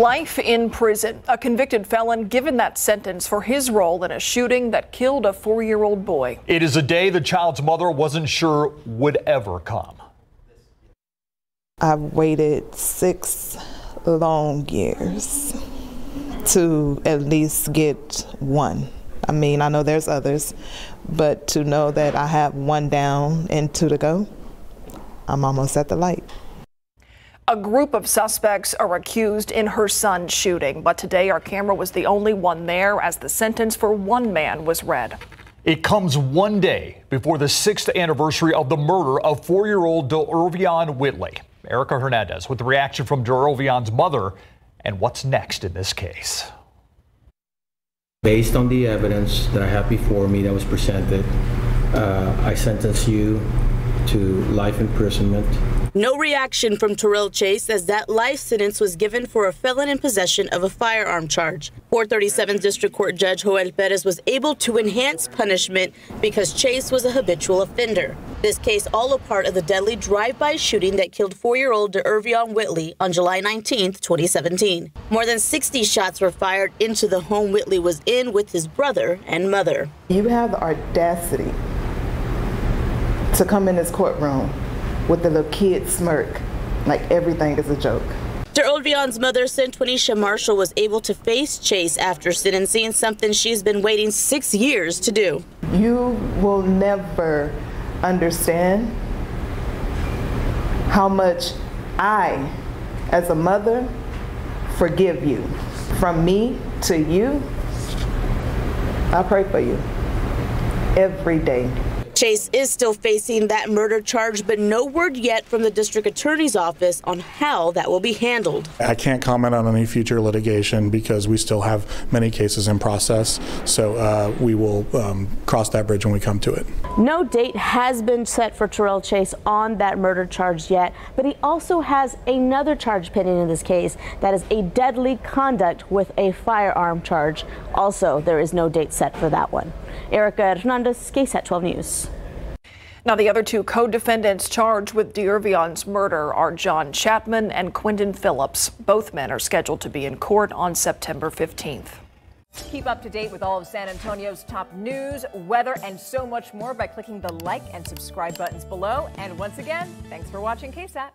Life in prison. A convicted felon given that sentence for his role in a shooting that killed a four year old boy. It is a day the child's mother wasn't sure would ever come. I've waited six long years to at least get one. I mean, I know there's others, but to know that I have one down and two to go, I'm almost at the light. A group of suspects are accused in her son's shooting, but today our camera was the only one there as the sentence for one man was read. It comes one day before the sixth anniversary of the murder of four year old De'Arvion Whitley. Erica Hernandez with the reaction from De'Arvion's mother and what's next in this case. Based on the evidence that I have before me that was presented, uh, I sentence you to life imprisonment. No reaction from Terrell Chase as that life sentence was given for a felon in possession of a firearm charge. 437 District Court Judge Joel Perez was able to enhance punishment because Chase was a habitual offender. This case all a part of the deadly drive-by shooting that killed four-year-old De'Arvion Whitley on July 19, 2017. More than 60 shots were fired into the home Whitley was in with his brother and mother. You have the audacity to come in this courtroom with the little kid smirk, like everything is a joke. De'Arvion's mother, Centwanisha Marshall, was able to face Chase after sentencing, something she's been waiting six years to do. You will never understand how much I, as a mother, forgive you. From me to you, I pray for you every day. Chase is still facing that murder charge, but no word yet from the district attorney's office on how that will be handled. I can't comment on any future litigation because we still have many cases in process. So uh, we will um, cross that bridge when we come to it. No date has been set for Terrell Chase on that murder charge yet, but he also has another charge pending in this case that is a deadly conduct with a firearm charge. Also, there is no date set for that one. Erica Hernandez, KSAT 12 News. Now, the other two co-defendants charged with De'Arvion's murder are John Chapman and Quinton Phillips. Both men are scheduled to be in court on September 15th. Keep up to date with all of San Antonio's top news, weather, and so much more by clicking the like and subscribe buttons below. And once again, thanks for watching KSAT.